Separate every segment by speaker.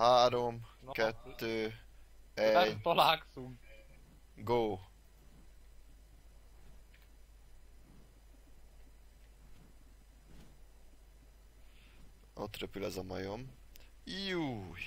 Speaker 1: Három,
Speaker 2: Na,
Speaker 1: kettő,
Speaker 2: Nem
Speaker 1: egy,
Speaker 2: találkozunk.
Speaker 1: go! Ott röpül ez a majom. Júj!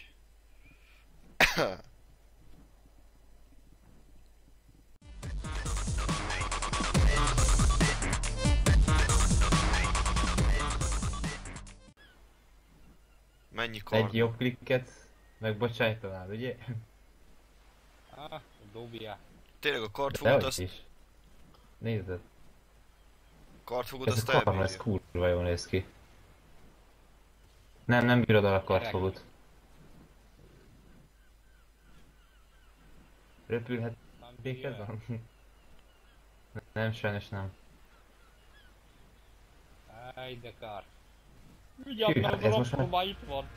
Speaker 1: Mennyi kard?
Speaker 3: Egy jobb klikket megbocsájtanál, ugye?
Speaker 2: Ah, dobja.
Speaker 1: Tényleg a
Speaker 3: hogy
Speaker 1: azt,
Speaker 3: is. Nézd,
Speaker 1: kardfogót
Speaker 3: ez
Speaker 1: azt
Speaker 3: a karma, ez
Speaker 1: elbírja.
Speaker 3: kurva jól néz ki. Nem, nem bírod el a még
Speaker 2: bírja.
Speaker 3: ez van? Nem, sajnos nem.
Speaker 2: Áj, de kár. Ugyan,
Speaker 3: Hű,
Speaker 2: mert
Speaker 3: hát ez most már
Speaker 2: itt van.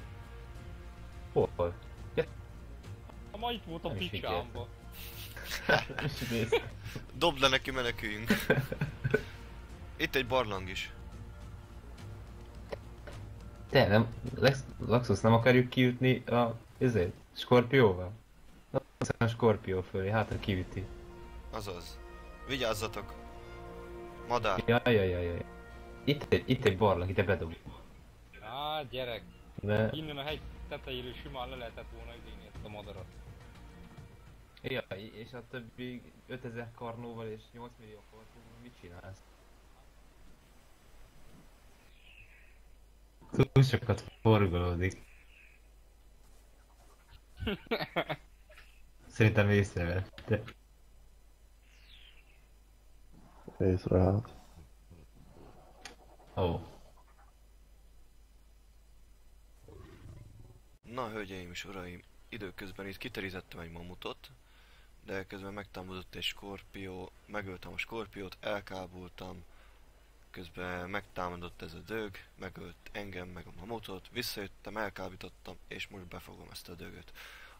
Speaker 3: Hol?
Speaker 2: Ha ma itt volt a picsámba.
Speaker 1: Dobd le neki, meneküljünk. Itt egy barlang is.
Speaker 3: Te, nem, Lex, Laxus, nem akarjuk kiütni a, ezért, Skorpióval? Aztán a Skorpió fölé, hát ha kiüti.
Speaker 1: Azaz. Vigyázzatok. Madár.
Speaker 3: Jaj, jaj, jaj, jaj. Itt egy, itt egy barlang, ide bedob.
Speaker 2: Á, gyerek.
Speaker 3: De,
Speaker 2: Innen a hegy tetejéről simán le lehetett volna idéni ezt a madarat.
Speaker 3: jaj, és a többi 5000 karnóval és 8 millió karnóval mit csinálsz? Túl sokat forgolódik. Szerintem észrevette.
Speaker 4: Észreállt.
Speaker 3: Ó. Oh.
Speaker 1: Na, hölgyeim és uraim, időközben itt kiterítettem egy mamutot, de közben megtámadott egy skorpió, megöltem a skorpiót, elkábultam, közben megtámadott ez a dög, megölt engem meg a mamutot, visszajöttem, elkábítottam, és most befogom ezt a dögöt.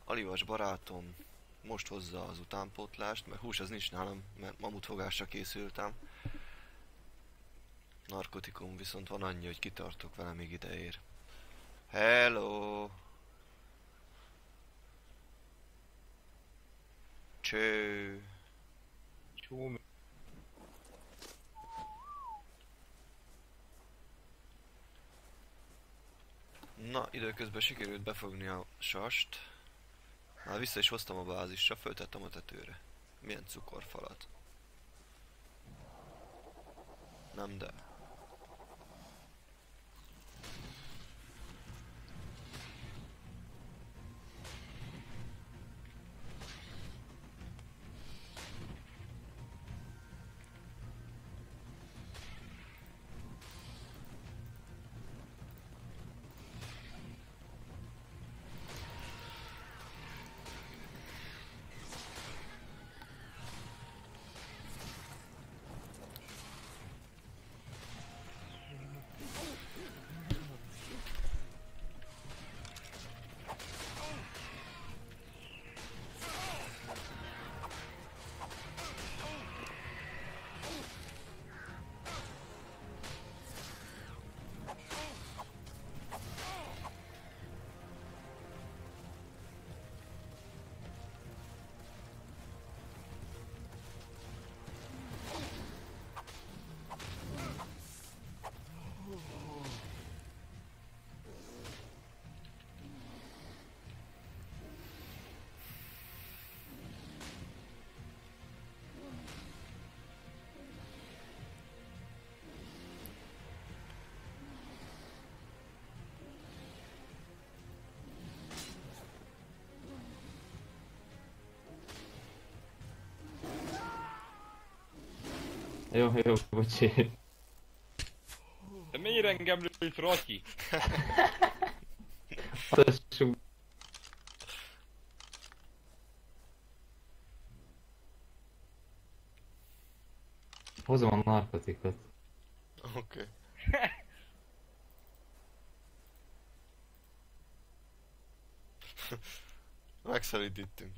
Speaker 1: Alivas barátom most hozza az utánpótlást, mert hús az nincs nálam, mert mamutfogásra készültem. Narkotikum viszont van annyi, hogy kitartok vele még ideér. Hello! Cső!
Speaker 2: Csúmi.
Speaker 1: Na, időközben sikerült befogni a sast. Már vissza is hoztam a bázisra, föltettem a tetőre. Milyen cukorfalat. Nem de.
Speaker 3: Jó, jó, bocsi.
Speaker 2: De miért engem lőtt Ratyi?
Speaker 3: Adessuk. Hozom a narkotikot.
Speaker 1: Oké. Okay. Megszelítettünk.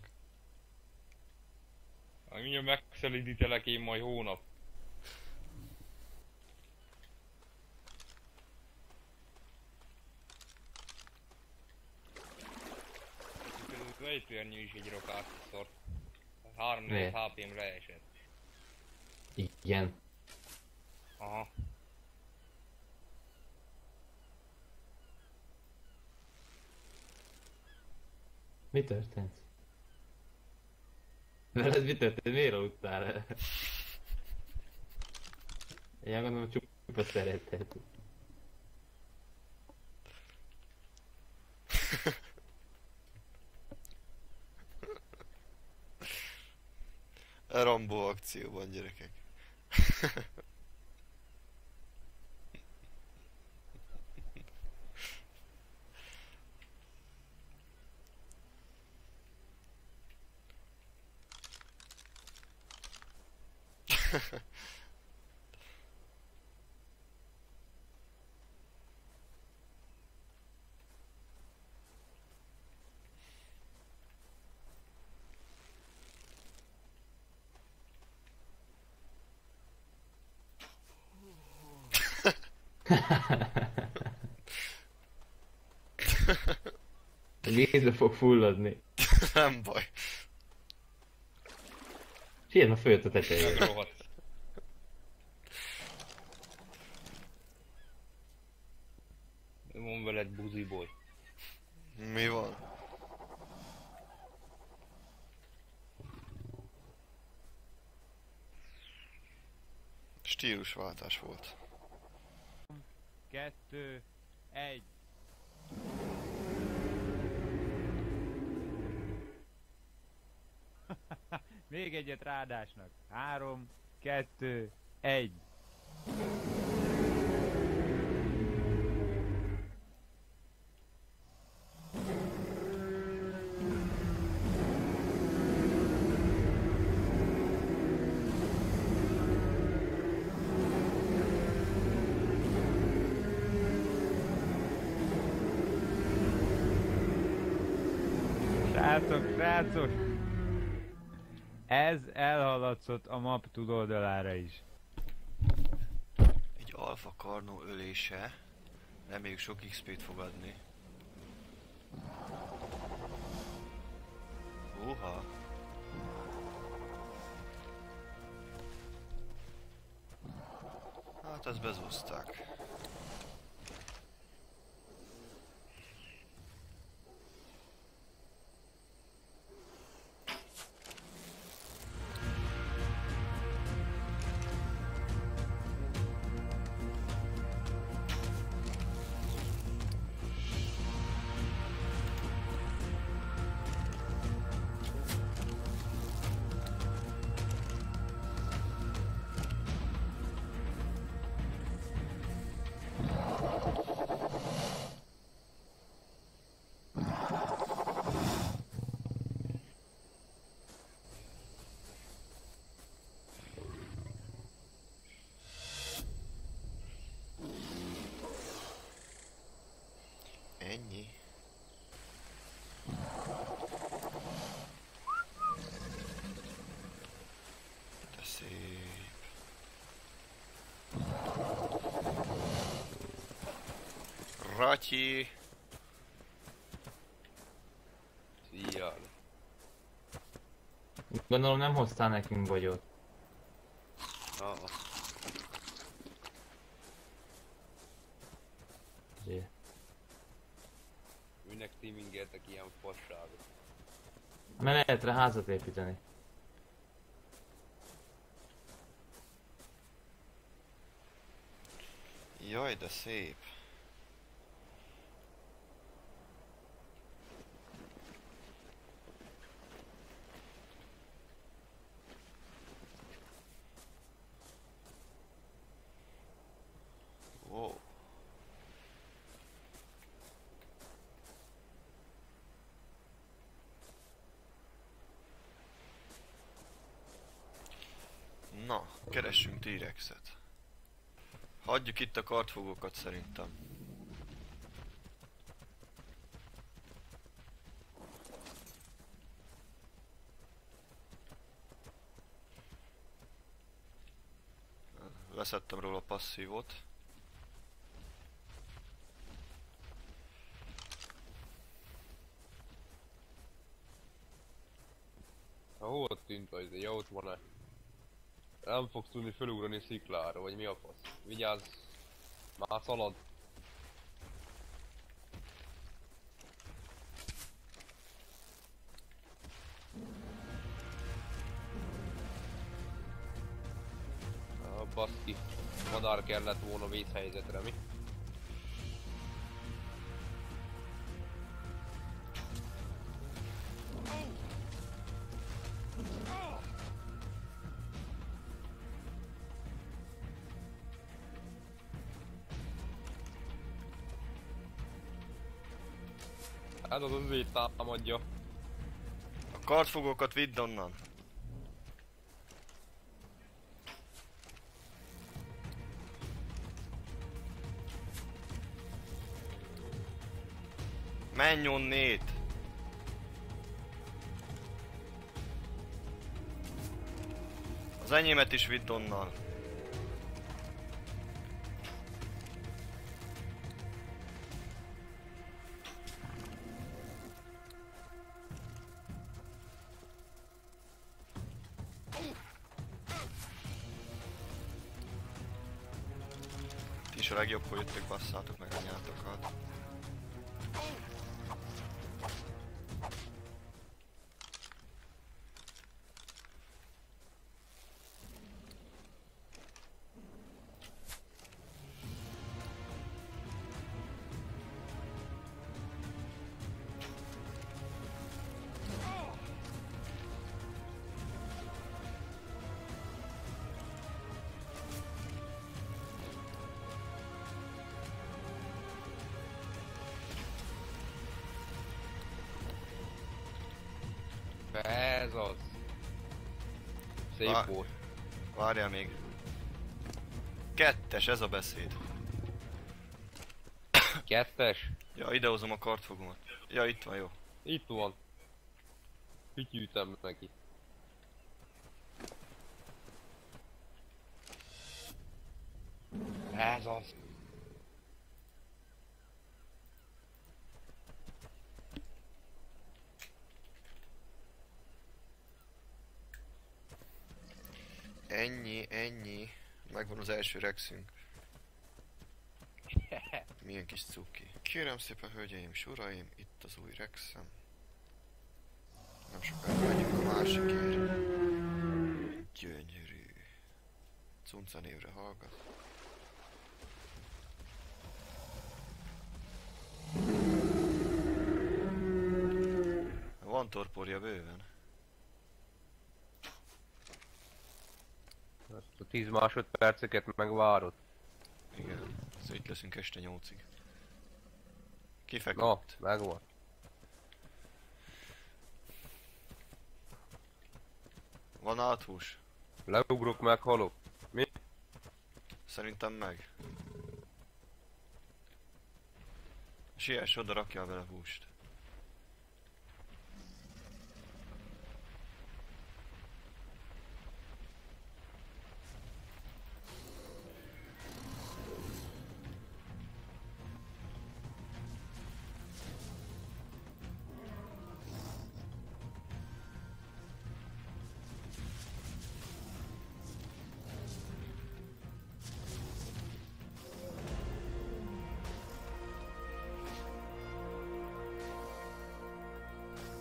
Speaker 2: Mindjárt megszelidítelek én majd hónap. Ejtőernyő is egy rokászszor. 3
Speaker 3: Miért?
Speaker 2: HP-m leesett.
Speaker 3: Igen.
Speaker 2: Aha.
Speaker 3: Mi történt? Veled mi történt? Miért aludtál el? Én gondolom csupa szereted.
Speaker 1: Rambó akcióban, gyerekek.
Speaker 3: Vízbe fog fulladni.
Speaker 1: Nem baj.
Speaker 3: Ma följött a tetejére.
Speaker 2: Megrohadt. Van veled buziboly.
Speaker 1: Mi van? Stílusváltás volt.
Speaker 5: Kettő, egy. Még egyet ráadásnak. Három, kettő, egy. Srácok, srácok! Ez elhaladszott a map túloldalára is.
Speaker 1: Egy alfa karnó ölése. Reméljük sok XP-t fog adni. Uha. Hát ezt bezúzták. Ennyi. De szép. Ratyi.
Speaker 2: Szia.
Speaker 3: Gondolom nem hoztál nekünk bogyót.
Speaker 1: Ah,
Speaker 3: Rá házat építeni.
Speaker 1: Jaj, de szép. Na, keressünk T-rexet. Hagyjuk itt a kartfogókat szerintem. Leszettem róla a passzívot.
Speaker 2: tűnt az, ja ott van-e. Nem fogsz tudni felugrani sziklára, vagy mi a fasz. Vigyázz! Már szalad. Ah, baszki. Madár kellett volna vészhelyzetre, mi? Hát az az így támadja.
Speaker 1: A kardfogókat vidd onnan. Menj onnét! Az enyémet is vidd onnan. Is a legjobb, hogy jöttök, basszátok meg anyátokat.
Speaker 2: Ez az. Szép
Speaker 1: Vá-
Speaker 2: volt.
Speaker 1: Várjál még. Kettes, ez a beszéd.
Speaker 2: Kettes.
Speaker 1: Ja, idehozom a kardfogomat. Ja, itt van, jó.
Speaker 2: Itt van. Fütyültem neki. Ez az.
Speaker 1: Ennyi, ennyi. Megvan az első rexünk. Milyen kis cuki. Kérem szépen, hölgyeim, és uraim, itt az új rexem. Nem sokára megyünk a másikért. Gyönyörű. Cunca névre hallgat. Van torporja bőven.
Speaker 2: Azt a 10 másodperceket megvárod.
Speaker 1: Igen. Szóval itt leszünk este nyolcig.
Speaker 2: Na,
Speaker 1: Kifeküdt.
Speaker 2: megvan.
Speaker 1: Van áthús?
Speaker 2: Leugrok, meghalok.
Speaker 1: Szerintem meg. Siess oda, rakjál vele húst.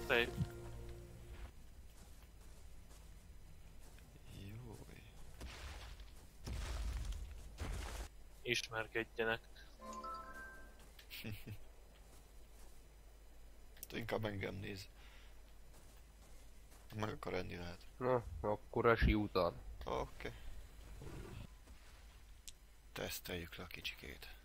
Speaker 6: Szép.
Speaker 1: Jój.
Speaker 6: Ismerkedjenek.
Speaker 1: Inkább engem néz. Meg akar enni lehet.
Speaker 2: Na, akkor esi után.
Speaker 1: Oké. Okay. Teszteljük le a kicsikét.